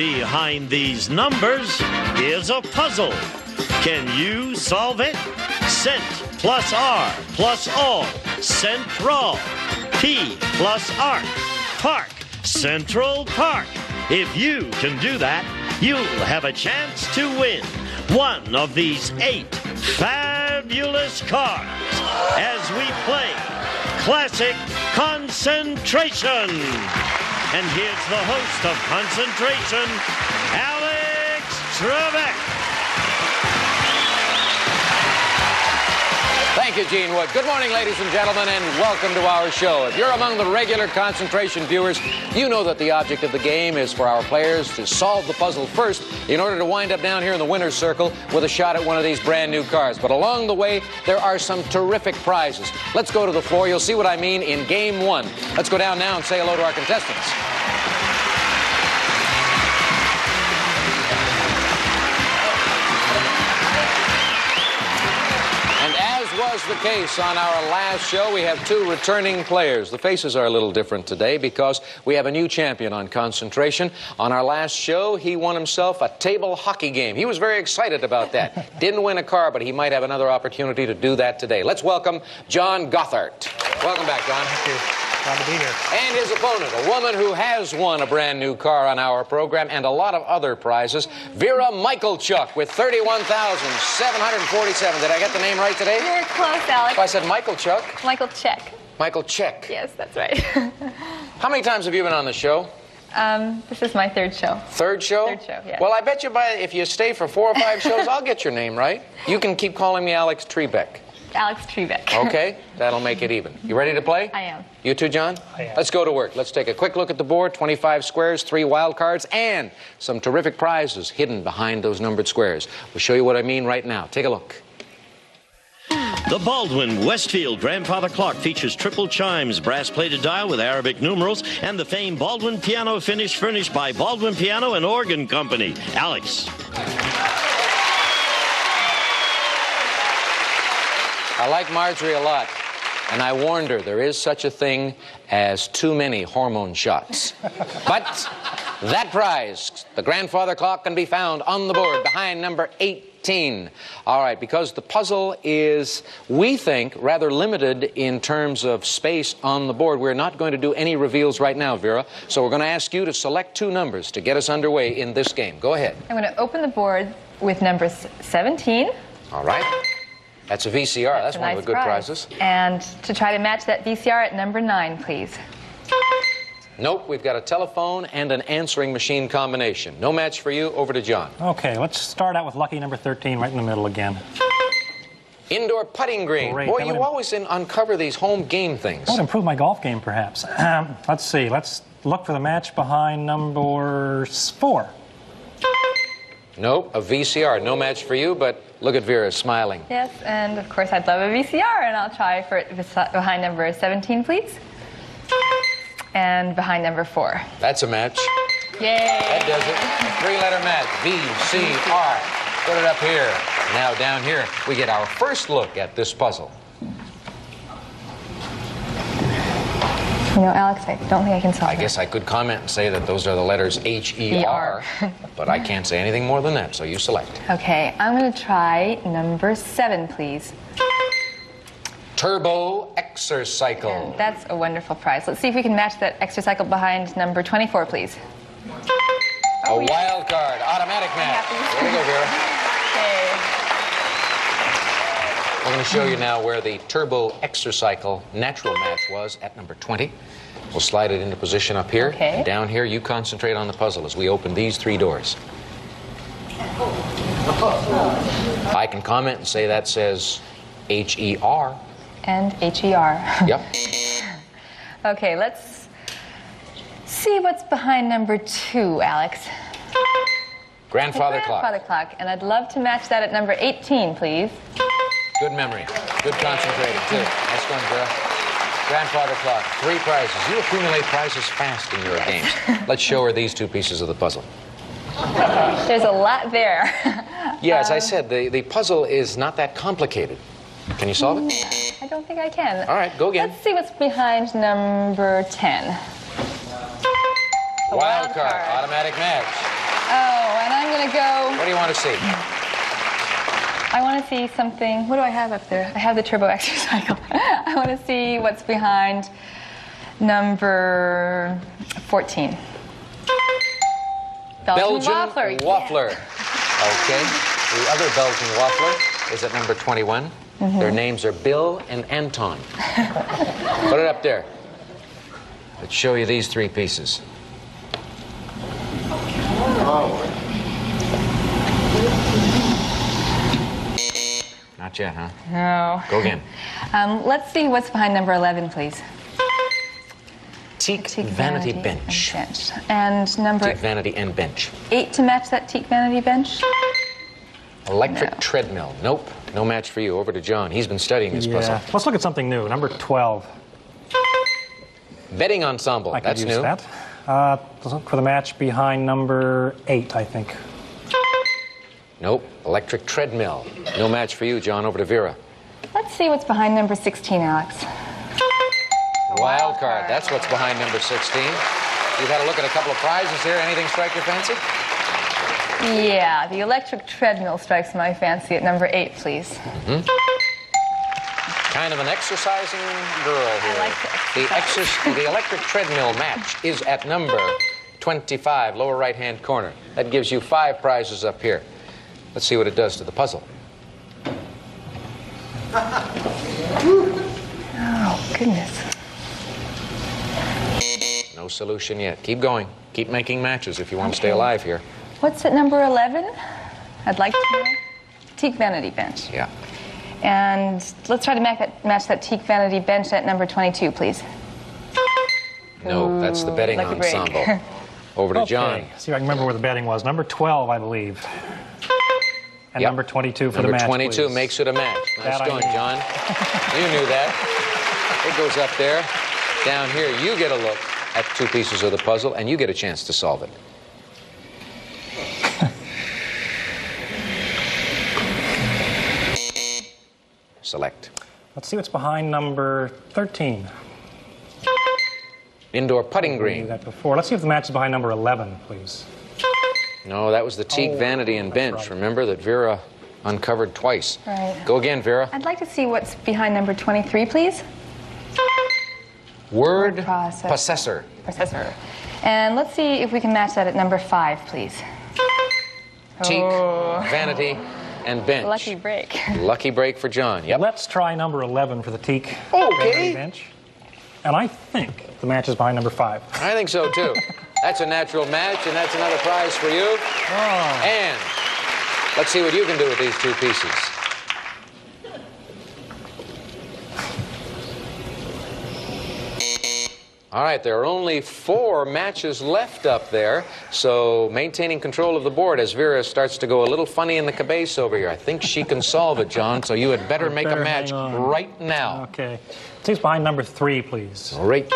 Behind these numbers is a puzzle. Can you solve it? Cent plus R plus all, central. P plus arc, park, Central Park. If you can do that, you'll have a chance to win one of these eight fabulous cars as we play Classic Concentration. And here's the host of Concentration, Alex Trebek. You, Gene Wood. Good morning, ladies and gentlemen, and welcome to our show. If you're among the regular concentration viewers, you know that the object of the game is for our players to solve the puzzle first in order to wind up down here in the winner's circle with a shot at one of these brand new cars. But along the way, there are some terrific prizes. Let's go to the floor. You'll see what I mean in game one. Let's go down now and say hello to our contestants. Was the case on our last show, we have two returning players. The faces are a little different today because we have a new champion on concentration. On our last show, he won himself a table hockey game. He was very excited about that. Didn't win a car, but he might have another opportunity to do that today. Let's welcome John Gothard. Welcome back, John. Thank you. Glad to be here. And his opponent, a woman who has won a brand new car on our program and a lot of other prizes, Vera Michalchuk with 31,747. Did I get the name right today? You're close, Alex. Oh, I said Michalchuk? Michael Check. Michael Check. Yes, that's right. How many times have you been on the show? Um, this is my third show. Third show? Third show, yeah. Well, I bet you by if you stay for four or five shows, I'll get your name right. You can keep calling me Alex Trebek. Alex Trebek. Okay, that'll make it even. You ready to play? I am. You too, John? I am. Let's go to work. Let's take a quick look at the board 25 squares, three wild cards, and some terrific prizes hidden behind those numbered squares. We'll show you what I mean right now. Take a look. The Baldwin Westfield grandfather clock features triple chimes, brass plated dial with Arabic numerals, and the famed Baldwin piano finish furnished by Baldwin Piano and Organ Company. Alex. I like Marjorie a lot, and I warned her there is such a thing as too many hormone shots. But that prize, the grandfather clock, can be found on the board behind number 18. All right, because the puzzle is, we think, rather limited in terms of space on the board, we're not going to do any reveals right now, Vera. So we're going to ask you to select two numbers to get us underway in this game. Go ahead. I'm going to open the board with number 17. All right. That's a VCR. That's, a one of the good prize. prizes. And to try to match that VCR at number 9, please. Nope, we've got a telephone and an answering machine combination. No match for you. Over to John. Okay, let's start out with lucky number 13 right in the middle again. Indoor putting green. Great. Boy, That you would- always in, uncover these home game things. I would improve my golf game, perhaps. Um, let's see. Let's look for the match behind number four. Nope, a VCR. No match for you, but look at Vera smiling. Yes, and of course I'd love a VCR, and I'll try for it behind number 17, please. And behind number 4. That's a match. Yay! That does it. Three-letter match. VCR. Put it up here. Now down here, we get our first look at this puzzle. You know, Alex, I don't think I can solve I guess I could comment and say that those are the letters H-E-R, but I can't say anything more than that, so you select. Okay, I'm going to try number 7, please. Turbo Exercycle. And that's a wonderful prize. Let's see if we can match that exercycle behind number 24, please. A wild card, automatic match. There you go, Vera. Okay. We're going to show you now where the Turbo Exercycle natural match was at number 20. We'll slide it into position up here. Okay. Down here, you concentrate on the puzzle as we open these three doors. I can comment and say that says H E R. And H-E-R. Yep. Okay, let's see what's behind number 2, Alex. Grandfather clock. Grandfather clock. And I'd love to match that at number 18, please. Good memory. Good concentrating, too. Nice one, girl. Grandfather clock. Three prizes. You accumulate prizes fast in your games. Let's show her these two pieces of the puzzle. There's a lot there. Yeah, as I um, said, the, the puzzle is not that complicated. Can you solve it? Mm, I don't think I can. All right, go again. Let's see what's behind number 10. A Wild card, automatic match. Oh, and I'm gonna go. What do you want to see? I want to see something. What do I have up there? I have the turbo exercycle. I want to see what's behind number 14. Belgian, Belgian Waffler. Waffler. Okay. The other Belgian Waffler is at number 21. Mm-hmm. Their names are Bill and Anton. Put it up there. Let's show you these three pieces. Not yet, huh? No. Go again. Um, let's see what's behind number 11, please. Teak, Teak vanity, and bench. bench. And number Teak vanity and bench. eight to match that teak vanity bench. Electric No. treadmill. Nope. No match for you. Over to John. He's been studying this puzzle. Yeah. Let's look at something new. Number 12. Bedding ensemble. I could That's use new. that. Uh, look for the match behind number 8, I think. Nope. Electric treadmill. No match for you, John. Over to Vera. Let's see what's behind number 16, Alex. Wild card. That's what's behind number 16. You've had a look at a couple of prizes here. Anything strike your fancy? Yeah, the electric treadmill strikes my fancy at number eight, please. Mm-hmm. Kind of an exercising girl here. like the, exer- the electric treadmill match is at number 25, lower right hand corner. That gives you five prizes up here. Let's see what it does to the puzzle. Oh, goodness. No solution yet. Keep going. Keep making matches if you want to stay alive here. What's at number 11? I'd like to know. Teak vanity bench. Yeah. And let's try to match that, match that teak vanity bench at number 22, please. No, that's the bedding ensemble. Over to John. See if I can remember where the bedding was. Number 12, I believe. And Yep. number 22 for Number the match. 22 please. makes it a match. Nice That going. John. You knew that. It goes up there. Down here, you get a look at two pieces of the puzzle, and you get a chance to solve it. Select. Let's see what's behind number 13. Indoor putting green. that before. Let's see if the match is behind number 11, please. No, that was the teak Oh, vanity and bench. right. Remember that Vera uncovered twice. Right. Go again, Vera. I'd like to see what's behind number 23, please. Word processor. processor. Processor. And let's see if we can match that at number 5, please. Teak, Oh. vanity, and bench. Lucky break. Lucky break for John. Yep. Let's try number 11 for the teak Okay. vanity bench. And I think the match is behind number 5. I think so too. That's a natural match, and that's another prize for you. Oh. And let's see what you can do with these two pieces. All right, there are only four matches left up there, so maintaining control of the board as Vera starts to go a little funny in the cabase over here. I think she can solve it, John, so you had better make a match right now. Okay. What's behind number 3, please. All right.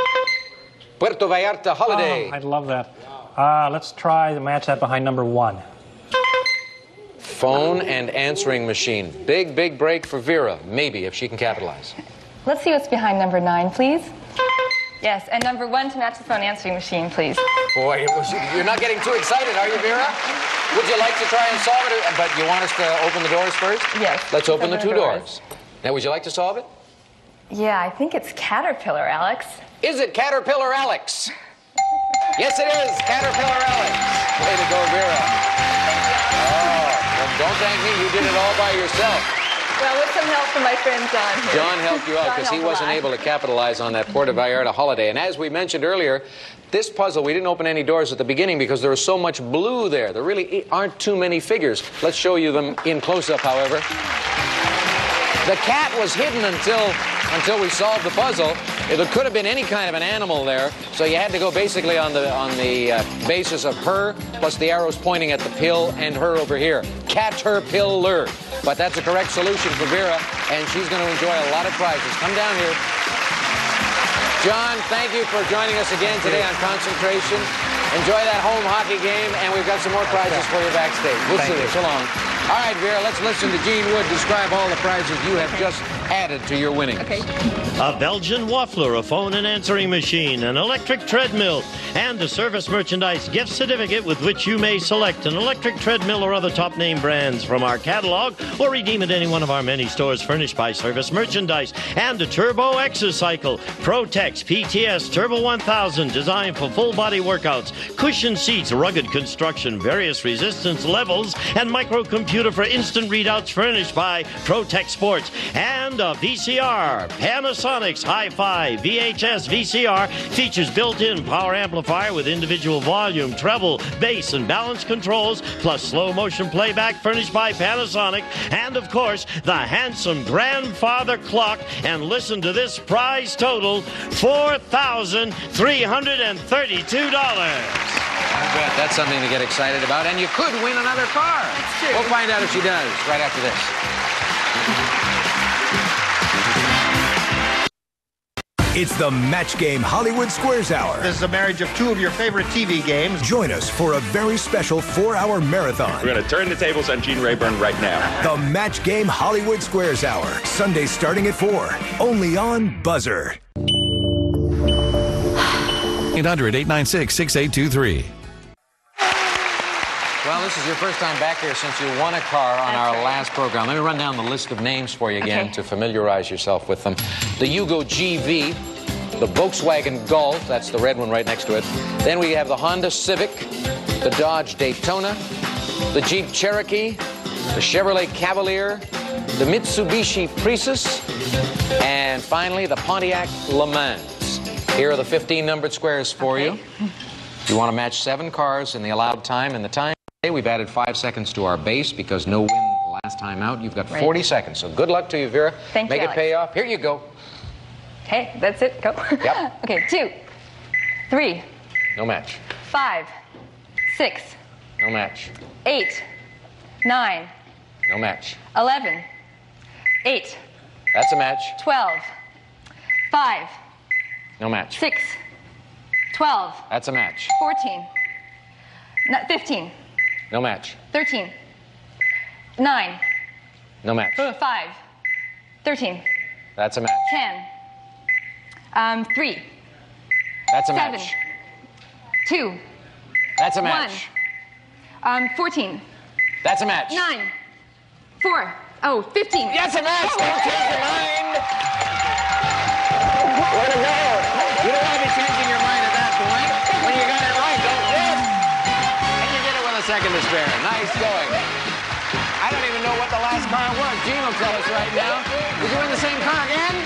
Puerto Vallarta holiday. Oh, I'd love that. Uh, let's try the match that behind number 1. Phone and answering machine. Big, big break for Vera. Maybe if she can capitalize. Let's see what's behind number 9, please. Yes, and number 1 to match the phone answering machine, please. Boy, you're not getting too excited, are you, Vera? Would you like to try and solve it? But you want us to open the doors first? Yes, Let's let's open the two the doors. doors. Now, would you like to solve it? Yeah, I think it's Caterpillar, Alex. Is it Caterpillar Alex? Yes, it is Caterpillar Alex. Way to go, Vera. Oh, well, don't thank me. You did it all by yourself. Well, with some help from my friend John here. John helped you out because he wasn't able to capitalize on that Puerto Vallarta holiday. And as we mentioned earlier, this puzzle, we didn't open any doors at the beginning because there was so much blue there. There really aren't too many figures. Let's show you them in close up, however. The cat was hidden until until we solved the puzzle. It could have been any kind of an animal there, so you had to go basically on the on the uh, basis of her plus the arrows pointing at the pill and her over here. Cat her pill lure. But that's a correct solution for Vera, and she's going to enjoy a lot of prizes. Come down here. John, thank you for joining us again today on Concentration. Enjoy that home hockey game, and we've got some more prizes for you backstage. We'll Thank see you. you. So long. All right, Vera, let's listen to Gene Wood describe all the prizes you have just added to your winnings. Okay. A Belgian waffler, a phone and answering machine, an electric treadmill, and a service merchandise gift certificate with which you may select an electric treadmill or other top name brands from our catalog or redeem at any one of our many stores furnished by Service Merchandise. And a Turbo Exercycle, Protex PTS Turbo 1000, designed for full body workouts, cushion seats, rugged construction, various resistance levels, and microcomputer for instant readouts furnished by Protex Sports. And a VCR, Panasonic's Hi Fi VHS VCR, features built in power amplifier with individual volume, treble, bass, and balance controls, plus slow motion playback furnished by Panasonic, and of course, the handsome grandfather clock. And listen to this prize total $4,332. I bet that's something to get excited about, and you could win another car. That's true. We'll find out if she does right after this. It's the Match Game Hollywood Squares Hour. This is a marriage of two of your favorite TV games. Join us for a very special four hour marathon. We're going to turn the tables on Gene Rayburn right now. The Match Game Hollywood Squares Hour. Sunday starting at 4. Only on Buzzr. 800 896 6823. This is your first time back here since you won a car on That's our right. last program. Let me run down the list of names for you again Okay. to familiarize yourself with them. The Yugo GV, the Volkswagen Golf, that's the red one right next to it. Then we have the Honda Civic, the Dodge Daytona, the Jeep Cherokee, the Chevrolet Cavalier, the Mitsubishi Precis, and finally the Pontiac Le Mans. Here are the 15 numbered squares for Okay. you. You want to match seven cars in the allowed time, and the time we've added five seconds to our base because no win last time out. You've got Right. 40 seconds, so good luck to you, Vera. Thank Make you, it Alex. pay off. Here you go. Okay, that's it. Go. Yep. okay, two, three, No match. five, six, No match. eight, nine, No match. 11, 8, That's a match. 12, 5, No match. 6, 12, That's a match. 14, n- 15, No match. 13, 9, No match. 5, 13, That's a match. 10, um, 3, That's a 7, match. 2, That's a match. 1, match. um, 14, That's a match. 9, 4, oh, 15. That's a match. Don't change your mind. Way to go. Spare. Nice going. I don't even know what the last car was. Gene will tell us right now. Did you win the same car again?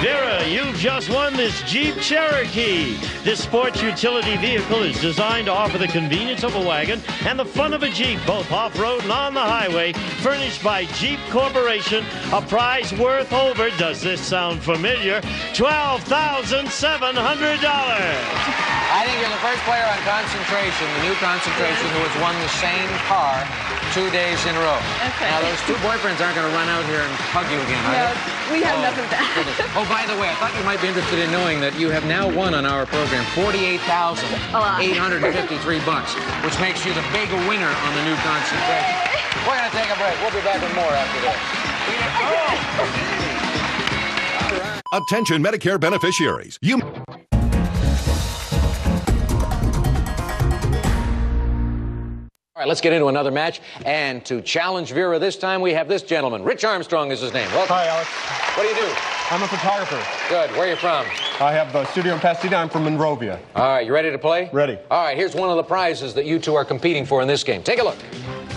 Vera, you've just won this Jeep Cherokee. This sports utility vehicle is designed to offer the convenience of a wagon and the fun of a Jeep, both off road and on the highway. Furnished by Jeep Corporation, a prize worth over, does this sound familiar? $12,700. I think you're the first player on concentration, the new concentration, who has won the same car two days in a row. Okay. Now, those two boyfriends aren't going to run out here and hug you again, are No, they? we have Oh, enough of that. goodness. Oh, by the way, I thought you might be interested in knowing that you have now won on our program lot. 48,853 bucks, which makes you the big winner on the new concentration. We're going to take a break. We'll be back with more after this. Attention Medicare beneficiaries. You All right, let's get into another match. And to challenge Vera this time, we have this gentleman. Rich Armstrong is his name. Welcome. Hi, Alex. What do you do? I'm a photographer. Good. Where are you from? I have a studio in Pasadena. I'm from Monrovia. All right, you ready to play? Ready. All right, here's one of the prizes that you two are competing for in this game. Take a look.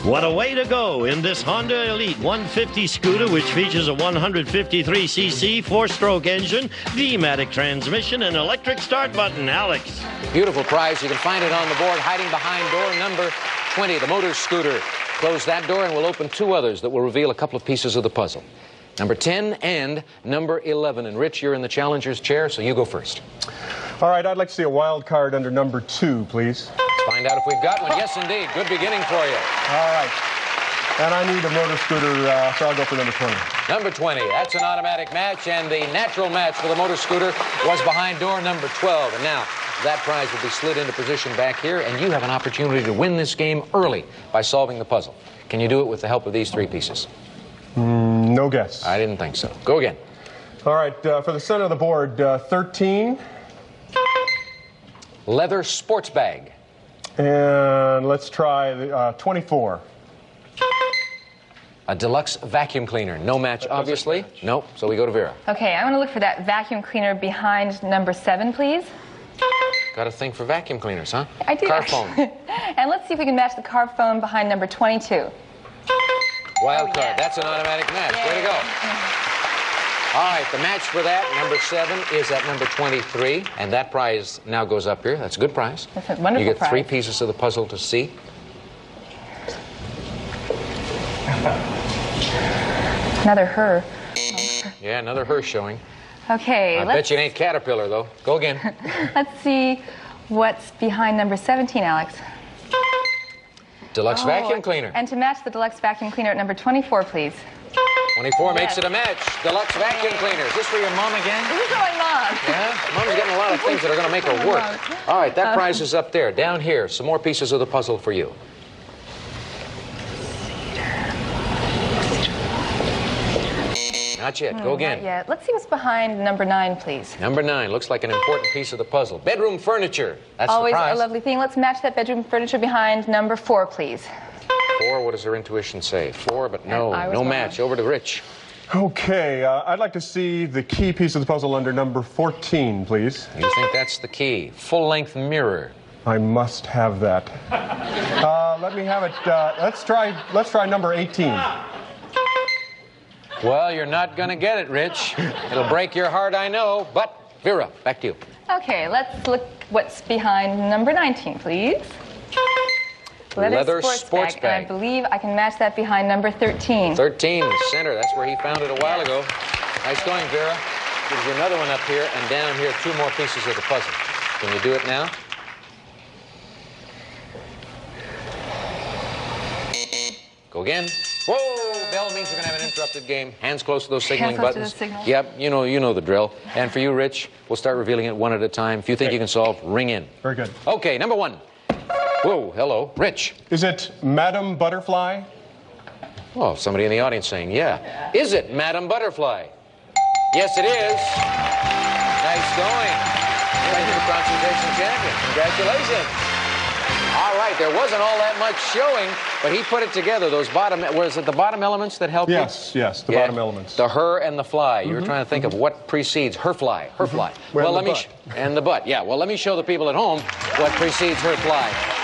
What a way to go in this Honda Elite 150 scooter, which features a 153cc four stroke engine, V-Matic transmission, and electric start button. Alex. Beautiful prize. You can find it on the board hiding behind door number 20, the motor scooter. Close that door and we'll open two others that will reveal a couple of pieces of the puzzle. Number 10 and number 11. And Rich, you're in the challenger's chair, so you go first. All right, I'd like to see a wild card under number two, please. Find out if we've got one. Yes, indeed. Good beginning for you. All right. And I need a motor scooter, uh, so I'll go for number 20. Number 20, that's an automatic match, and the natural match for the motor scooter was behind door number 12. And now that prize will be slid into position back here, and you have an opportunity to win this game early by solving the puzzle. Can you do it with the help of these three pieces? No guess. I didn't think so. Go again. All right, uh, for the center of the board, uh, 13. Leather sports bag. And let's try the, uh, 24. A deluxe vacuum cleaner. No match, obviously. Nope. So we go to Vera. Okay, I want to look for that vacuum cleaner behind number seven, please. Got a thing for vacuum cleaners, huh? I do. Car phone. and let's see if we can match the car phone behind number 22. Wild Oh, card. yes. That's an automatic match. Way to go. All right, the match for that, number seven, is at number 23, and that prize now goes up here. That's a good prize. That's a wonderful You get three pieces of the puzzle to see. Another her. Yeah, another her showing. Okay, I bet you it ain't Caterpillar, though. Go again. let's see what's behind number 17, Alex. Deluxe Oh, vacuum cleaner. And to match the deluxe vacuum cleaner at number 24, please. 24 makes it a match. Deluxe vacuum cleaners. Is this for your mom again? This is for my mom. Yeah, mom's getting a lot of things that are going to make her work. All right, that uh, prize is up there. Down here, some more pieces of the puzzle for you. Not yet. Hmm, Go Not again. yet. Let's see what's behind number nine, please. Number nine looks like an important piece of the puzzle. Bedroom furniture. That's Always the a lovely thing. Let's match that bedroom furniture behind number four, please. Four. What does her intuition say? Four, but no, I was no wrong. match. Over to Rich. Okay, uh, I'd like to see the key piece of the puzzle under number 14, please. You think that's the key? Full-length mirror. I must have that. Uh, let me have it. Uh, let's try. Let's try number 18. Well, you're not going to get it, Rich. It'll break your heart, I know. But Vera, back to you. Okay, let's look what's behind number 19, please. Leather sports And bag. I believe I can match that behind number 13. 13, the center. That's where he found it a while ago. Nice going, Vera. Gives you another one up here, and down here, two more pieces of the puzzle. Can you do it now? Go again. Whoa! Bell means we're gonna have an interrupted game. Hands close to those signaling close to buttons. the signal. Yep, you know, you know the drill. And for you, Rich, we'll start revealing it one at a time. If you think you can solve, ring in. Very good. Okay, number one. Whoa, hello, Rich. Is it Madam Butterfly? Oh, somebody in the audience saying, yeah. Is it Madam Butterfly? Yes, it is. Nice going. Thank You're the concentration champion. Congratulations. All right, there wasn't all that much showing, but he put it together. Those bottom, was it the bottom elements that helped Yes, you? yes, the Yeah, bottom elements. The her and the fly. You were mm-hmm. trying to think of what precedes her fly. Her mm-hmm. fly. Well, Well, let me. and the butt. Yeah. Well, let me show the people at home what precedes her fly.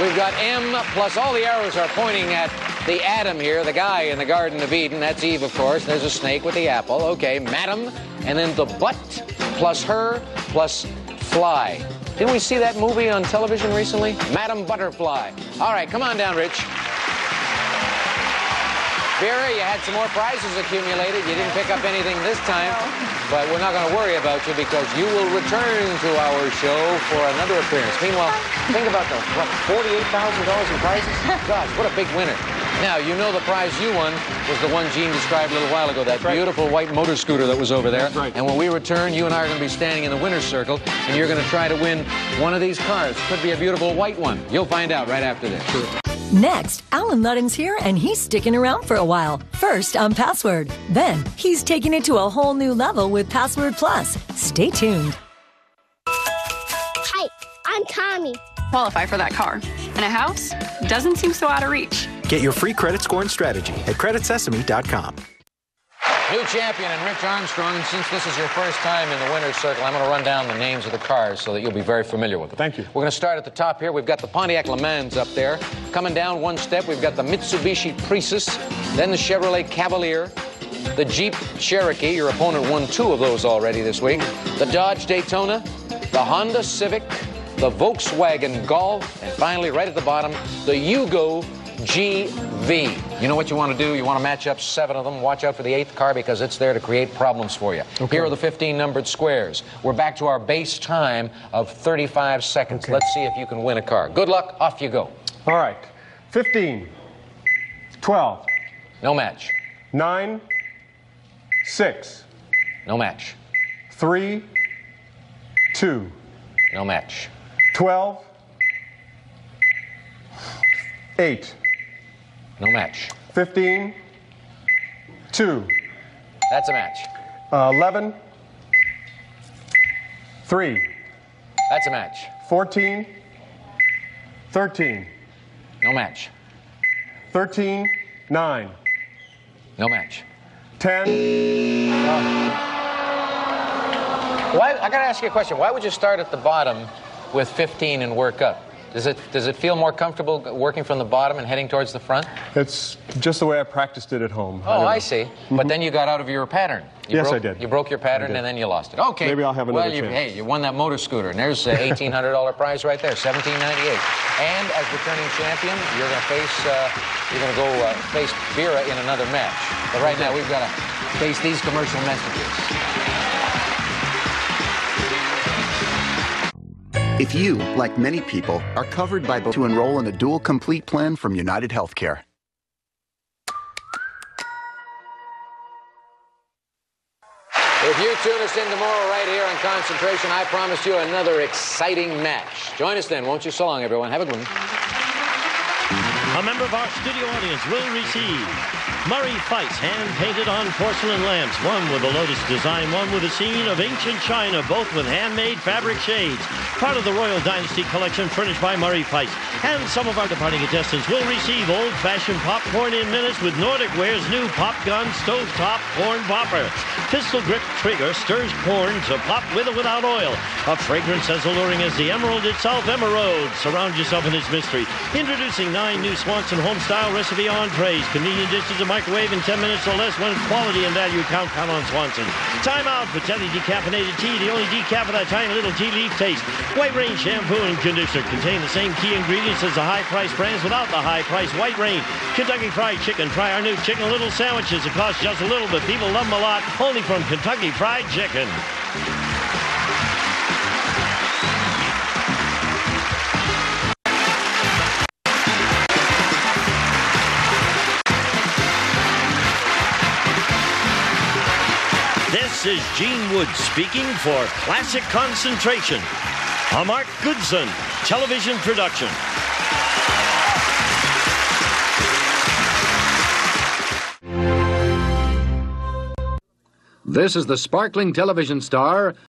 We've got M plus all the arrows are pointing at the Adam here, the guy in the Garden of Eden. That's Eve, of course. There's a snake with the apple. Okay, Madam. And then the butt plus her plus fly. Didn't we see that movie on television recently? Madam Butterfly. All right, come on down, Rich. Vera, you had some more prizes accumulated. You didn't pick up anything this time, but we're not going to worry about you because you will return to our show for another appearance. Meanwhile, think about the what, forty-eight thousand dollars in prizes. Gosh, what a big winner! Now you know the prize you won was the one Gene described a little while ago. That beautiful white motor scooter that was over there. That's right. And when we return, you and I are going to be standing in the winner's circle, and you're going to try to win one of these cars. Could be a beautiful white one. You'll find out right after this. Next, Allen Ludden's here and he's sticking around for a while. First on Password. Then he's taking it to a whole new level with Password Plus. Stay tuned. Hi, I'm Tommy. qualify for that car. And a house doesn't seem so out of reach. Get your free credit scoring strategy at creditsesame.com. New champion and Rich Armstrong. And since this is your first time in the winner's circle, I'm going to run down the names of the cars so that you'll be very familiar with them. Thank you. We're going to start at the top here. We've got the Pontiac Le Mans up there. Coming down one step, we've got the Mitsubishi Precis, then the Chevrolet Cavalier, the Jeep Cherokee. Your opponent won two of those already this week. The Dodge Daytona, the Honda Civic, the Volkswagen Golf, and finally, right at the bottom, the Yugo GV. You know what you want to do? You want to match up seven of them. Watch out for the eighth car because it's there to create problems for you. Here are the 15 numbered squares. We're back to our base time of 35 seconds. Let's see if you can win a car. Good luck. Off you go. All right. 15, 12, No match. 9, 6, No match. 3, 2, No match. 12, 8, No match. 15, 2, That's a match. uh, 11, 3, That's a match. 14, 13, No match. 13, 9, No match. 10. Why, I got to ask you a question. Why would you start at the bottom with 15 and work up? Does it, does it feel more comfortable working from the bottom and heading towards the front? It's just the way I practiced it at home. Oh, I, know. see. But then you got out of your pattern. You Yes, broke, I did. You broke your pattern and then you lost it. Okay. Maybe I'll have another well, you, chance. Hey, you won that motor scooter, and there's a $1,800 prize right there, 1,798. And as returning champion, you're going to face uh, you're going to go uh, face Vera in another match. But right now, we've got to face these commercial messages. If you, like many people, are covered by to enroll in a dual complete plan from United Healthcare. If you tune us in tomorrow right here on Concentration, I promise you another exciting match. Join us then, won't you? So long, everyone. Have a good one. A member of our studio audience will receive Murray Feiss hand-painted on porcelain lamps, one with a lotus design, one with a scene of ancient China, both with handmade fabric shades. Part of the Royal Dynasty collection furnished by Murray Feiss. And some of our departing contestants will receive old-fashioned popcorn in minutes with Nordic Ware's new Pop Gun Stovetop Corn Popper. Pistol grip trigger stirs corn to pop with or without oil. A fragrance as alluring as the emerald itself, Emerald. Surround yourself in its mystery. Introducing nine new Swanson home-style recipe entrees. Convenient dishes to microwave in 10 minutes or less when quality and value count. Count on Swanson. Time out for Tetley decaffeinated tea. The only decaf with that tiny little tea leaf taste. White Rain shampoo and conditioner contain the same key ingredients as the high-priced brands without the high price. White Rain. Kentucky Fried Chicken. Try our new Chicken Little sandwiches. It costs just a little, but people love them a lot. Only from Kentucky Fried Chicken. This is Gene Wood speaking for Classic Concentration, a Mark Goodson television production. This is the sparkling television star